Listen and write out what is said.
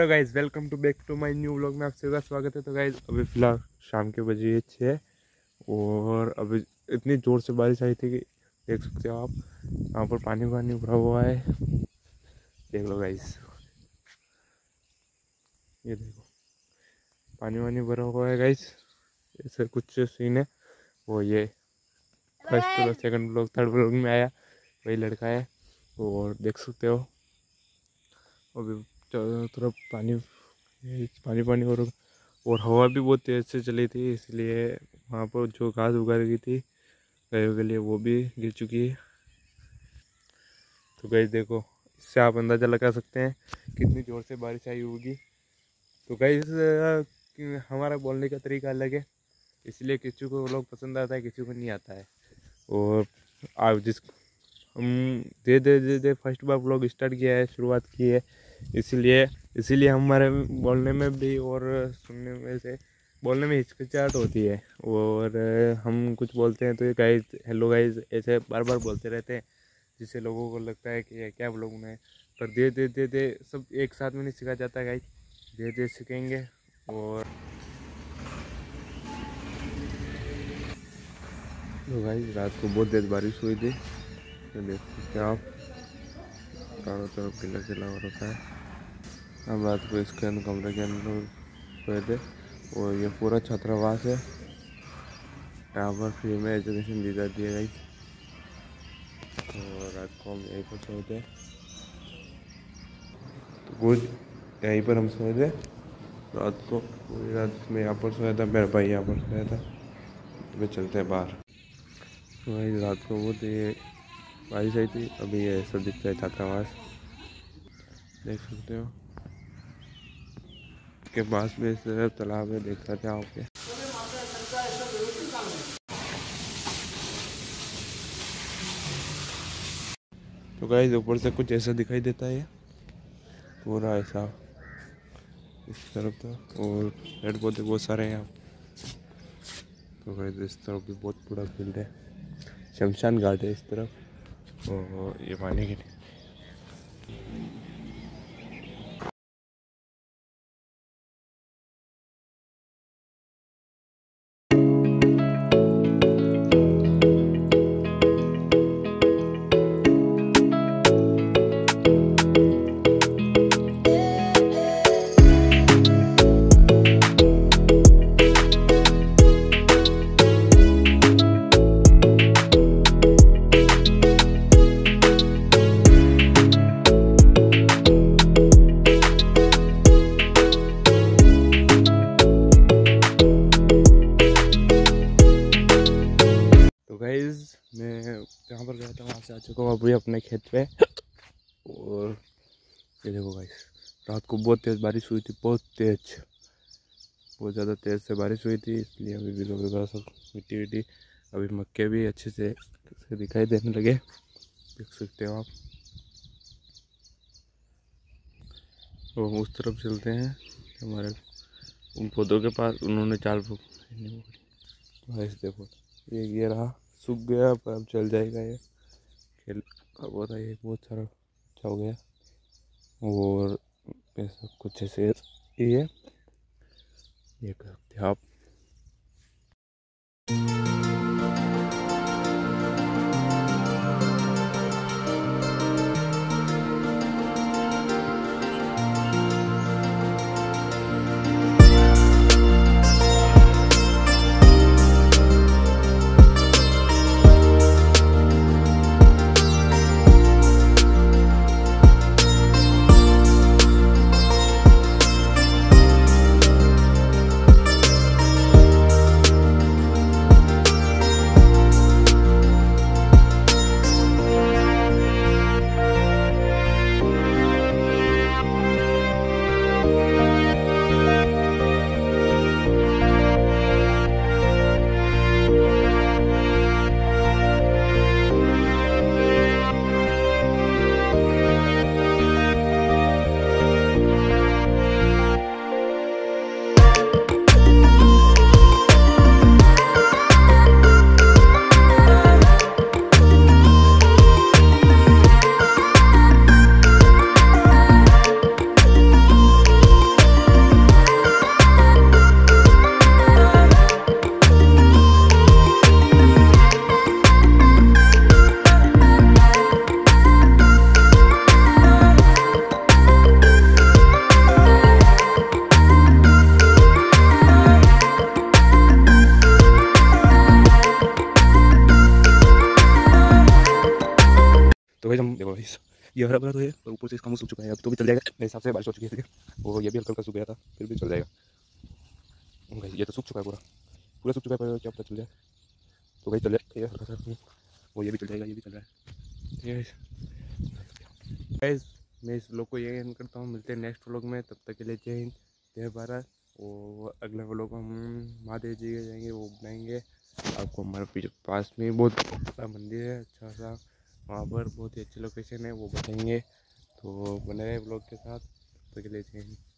Hello guys welcome to back to my new vlog में आप सभी का स्वागत है। तो गाइज़ अभी फ़िलहाल शाम के बजे छः और अभी इतनी ज़ोर से बारिश आई थी कि देख सकते हो आप यहाँ पर पानी वानी भरा हुआ है। देख लो गाइज़ ये देखो पानी वानी भरा हुआ है गाइज़ ऐसे कुछ सीन है। वो ये first blog second blog third blog में आया वही लड़का है और देख सकते हो अभी चारों तरफ़ पानी पानी पानी और और हवा भी बहुत तेज़ से चली थी, इसलिए वहाँ पर जो घास उगा रही थी, गायों के लिए वो भी गिर चुकी है। तो गई देखो, इससे आप अंदाज़ा लगा सकते हैं कितनी ज़ोर से बारिश आई होगी। तो गई हमारा बोलने का तरीका अलग है, इसलिए किसी को लोग पसंद आता है, किसी को नहीं आता है। और आप जिस, हम धीरे धीरे धीरे फ़र्स्ट बार ब्लॉग स्टार्ट किया है, शुरुआत की है इसीलिए इसीलिए हमारे बोलने में भी और सुनने में से, बोलने में हिचकिचाहट होती है। और हम कुछ बोलते हैं तो ये गाइज़ हेलो गाइज़ ऐसे बार बार बोलते रहते हैं, जिससे लोगों को लगता है कि क्या ब्लॉग में पर धीरे धीरे धीरे धीरे सब एक साथ में नहीं सीखा जाता गाइज़ धीरे धीरे सीखेंगे और तो भाई रात को बहुत तेज़ बारिश हुई थी। तो देख सकते हैं आप चारों तरफ़ किला किला हो रखा है। हम रात को इसके अंदर कमरे के अंदर सोए थे। और ये पूरा छात्रावास है। यहाँ पर फ्री में एजुकेशन दी जाती है गई और रात को हम यहीं पर सोए थे। तो कुछ यहीं पर हम सोए थे। रात को, पूरी रात में यहाँ पर सोया था। मेरा भाई यहाँ पर सोया था। तो चलते हैं बाहर। तो भाई रात को बहुत ये बारिश आई थी, अभी ये सब दिखता है छात्रावास देख सकते हो। के पास में इस तालाब है देख सकते हैं आपके तो गाइस ऊपर से कुछ ऐसा दिखाई देता है पूरा ऐसा। इस तरफ़ तो और पेड़ पौधे बहुत सारे हैं यहाँ। तो गाइस इस तरफ़ भी बहुत बड़ा फ़ील्ड है। शमशान घाट है इस तरफ़। और ये पानी के चुका हूँ अभी अपने खेत पे। और ये देखो भाई रात को बहुत तेज़ बारिश हुई थी बहुत तेज़। बहुत ज़्यादा तेज़ से बारिश हुई थी इसलिए अभी भी लोग सब मिट्टी विट्टी अभी मक्के भी अच्छे से, दिखाई देने लगे। देख सकते हो आप। तो उस तरफ़ चलते हैं। हमारे उन पौधों के पास उन्होंने चाल देखो ये ये रहा सूख गया पर अब चल जाएगा ये। खेल अब होता है बहुत सारा अच्छा हो गया। और ऐसा कुछ ऐसे ये है। ये कर सकते आप। ये हरा भरा तो है पर ऊपर से इसका मुँह सूख चुका है, अब तो भी चल जाएगा। मेरे हिसाब से बारिश हो चुकी है वो ये भी हल्का हल्का सूख गया था, फिर भी चल जाएगा। भाई, ये तो सूख चुका है पूरा। पूरा सूख चुका है क्या पता चल जाए। तो भाई चल जाए हल्का सा। वो ये भी चल जाएगा, ये भी चल रहा है गैस मैं इस व्लॉग को ये एंड करता हूँ। मिलते हैं नेक्स्ट व्लॉग में। तब तक के लिए जय हिंद, जय भारत। और अगले व्लॉग हम महादेव जी के जाएँगे, वो बनाएँगे। आपको हमारे पास में बहुत बड़ा मंदिर है अच्छा सा। वहाँ पर बहुत ही अच्छी लोकेशन है, वो बताएँगे। तो बने रहे ब्लॉग के साथ तो चलिए